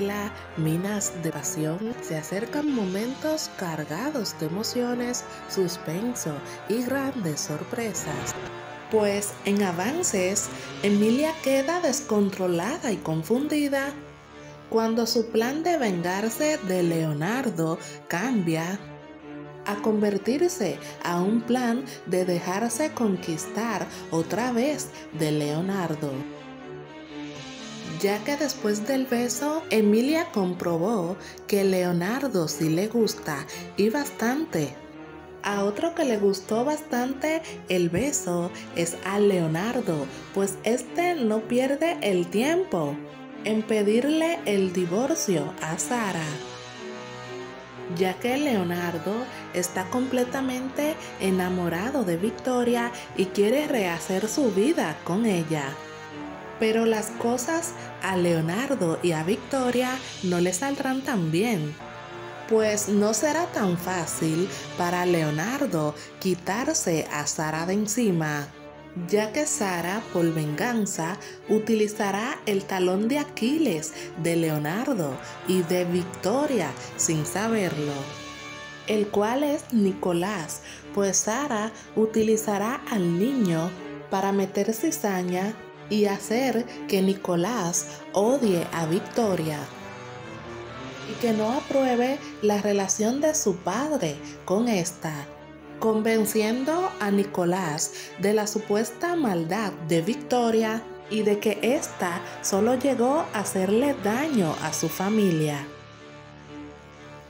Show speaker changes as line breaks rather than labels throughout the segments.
de pasión, se acercan momentos cargados de emociones, suspenso y grandes sorpresas. Pues en avances, Emilia queda descontrolada y confundida cuando su plan de vengarse de Leonardo cambia a convertirse a un plan de dejarse conquistar otra vez de Leonardo. Ya que después del beso, Emilia comprobó que Leonardo sí le gusta y bastante. A otro que le gustó bastante el beso es a Leonardo, pues este no pierde el tiempo en pedirle el divorcio a Sara ya que Leonardo está completamente enamorado de Victoria y quiere rehacer su vida con ella. Pero las cosas a Leonardo y a Victoria no le saldrán tan bien, pues no será tan fácil para Leonardo quitarse a Sara de encima ya que Sara, por venganza, utilizará el talón de Aquiles de Leonardo y de Victoria sin saberlo, el cual es Nicolás, pues Sara utilizará al niño para meter cizaña y hacer que Nicolás odie a Victoria y que no apruebe la relación de su padre con esta convenciendo a Nicolás de la supuesta maldad de Victoria y de que ésta solo llegó a hacerle daño a su familia.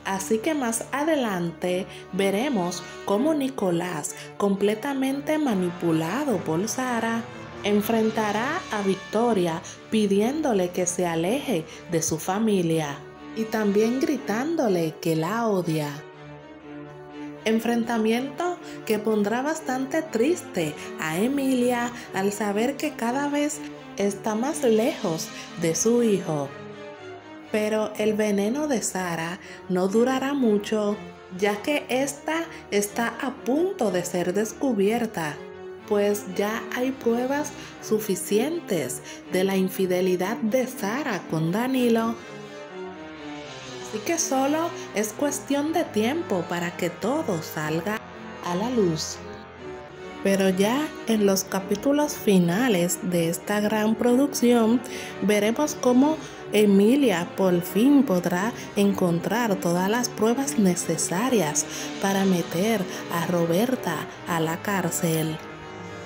Así que más adelante veremos cómo Nicolás, completamente manipulado por Sara, enfrentará a Victoria pidiéndole que se aleje de su familia y también gritándole que la odia enfrentamiento que pondrá bastante triste a Emilia al saber que cada vez está más lejos de su hijo. Pero el veneno de Sara no durará mucho, ya que esta está a punto de ser descubierta, pues ya hay pruebas suficientes de la infidelidad de Sara con Danilo Así que solo es cuestión de tiempo para que todo salga a la luz. Pero ya en los capítulos finales de esta gran producción veremos cómo Emilia por fin podrá encontrar todas las pruebas necesarias para meter a Roberta a la cárcel,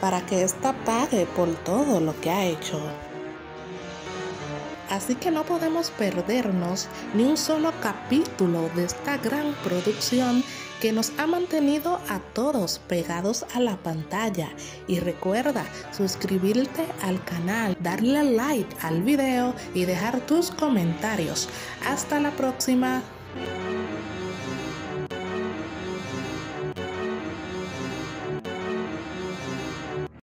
para que ésta pague por todo lo que ha hecho. Así que no podemos perdernos ni un solo capítulo de esta gran producción que nos ha mantenido a todos pegados a la pantalla. Y recuerda suscribirte al canal, darle like al video y dejar tus comentarios. Hasta la próxima.